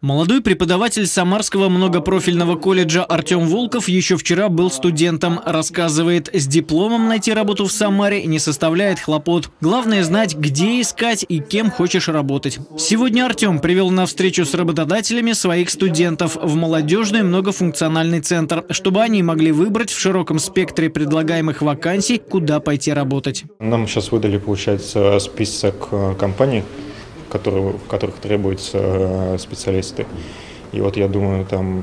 Молодой преподаватель Самарского многопрофильного колледжа Артем Волков еще вчера был студентом. Рассказывает, с дипломом найти работу в Самаре не составляет хлопот. Главное знать, где искать и кем хочешь работать. Сегодня Артем привел на встречу с работодателями своих студентов в молодежный многофункциональный центр, чтобы они могли выбрать в широком спектре предлагаемых вакансий, куда пойти работать. Нам сейчас выдали, получается, список э, компаний, которые, в которых требуются э, специалисты. И вот я думаю, там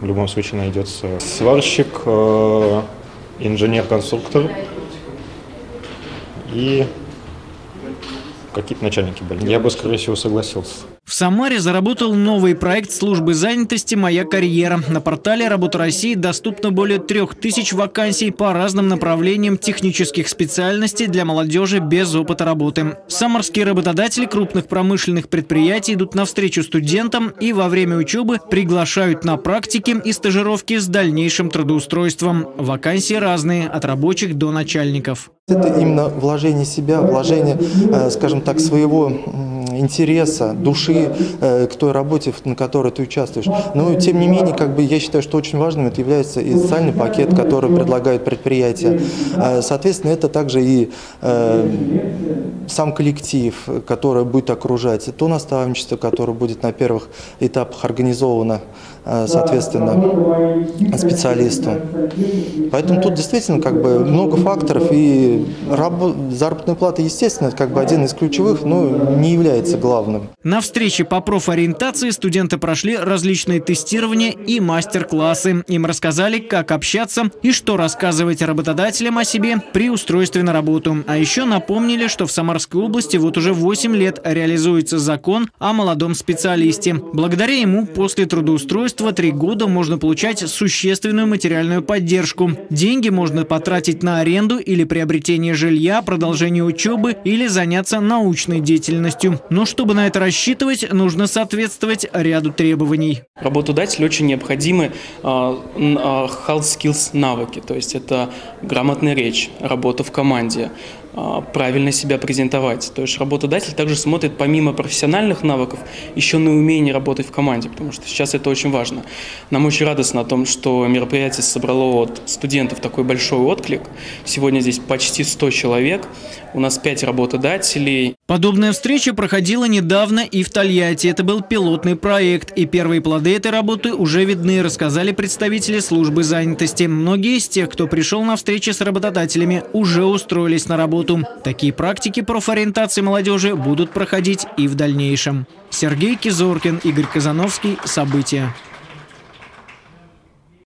в любом случае найдется сварщик, э, инженер-конструктор и какие-то начальники были. Я бы, скорее всего, согласился. В Самаре заработал новый проект службы занятости «Моя карьера». На портале «Работа России» доступно более трех тысяч вакансий по разным направлениям технических специальностей для молодежи без опыта работы. Самарские работодатели крупных промышленных предприятий идут навстречу студентам и во время учебы приглашают на практики и стажировки с дальнейшим трудоустройством. Вакансии разные, от рабочих до начальников. Это именно вложение себя, вложение, э, скажем так, своего интереса, души э, к той работе, на которой ты участвуешь. Но, тем не менее, как бы, я считаю, что очень важным это является и социальный пакет, который предлагают предприятия. Э, соответственно, это также и э, сам коллектив, который будет окружать, то наставничество, которое будет на первых этапах организовано, соответственно, специалисту. Поэтому тут действительно как бы много факторов, и заработная плата, естественно, как бы один из ключевых, но не является является главным. На встрече по профориентации студенты прошли различные тестирования и мастер-классы. Им рассказали, как общаться и что рассказывать работодателям о себе при устройстве на работу. А еще напомнили, что в Самарской области вот уже 8 лет реализуется закон о молодом специалисте. Благодаря ему после трудоустройства 3 года можно получать существенную материальную поддержку. Деньги можно потратить на аренду или приобретение жилья, продолжение учебы или заняться научной деятельностью. Но чтобы на это рассчитывать, нужно соответствовать ряду требований. Работодателю очень необходимы uh, hard skills навыки, то есть это грамотная речь, работа в команде, а, правильно себя презентовать. То есть работодатель также смотрит помимо профессиональных навыков еще на умение работать в команде, потому что сейчас это очень важно. Нам очень радостно о том, что мероприятие собрало от студентов такой большой отклик. Сегодня здесь почти 100 человек, у нас 5 работодателей. Подобная встреча проходила недавно и в Тольятти. Это был пилотный проект, и первые плоды этой работы уже видны, рассказали представители службы занятости. Многие из тех, кто пришел на встречи с работодателями, уже устроились на работу работу. Такие практики профориентации молодежи будут проходить и в дальнейшем. Сергей Кизоркин, Игорь Казановский. События.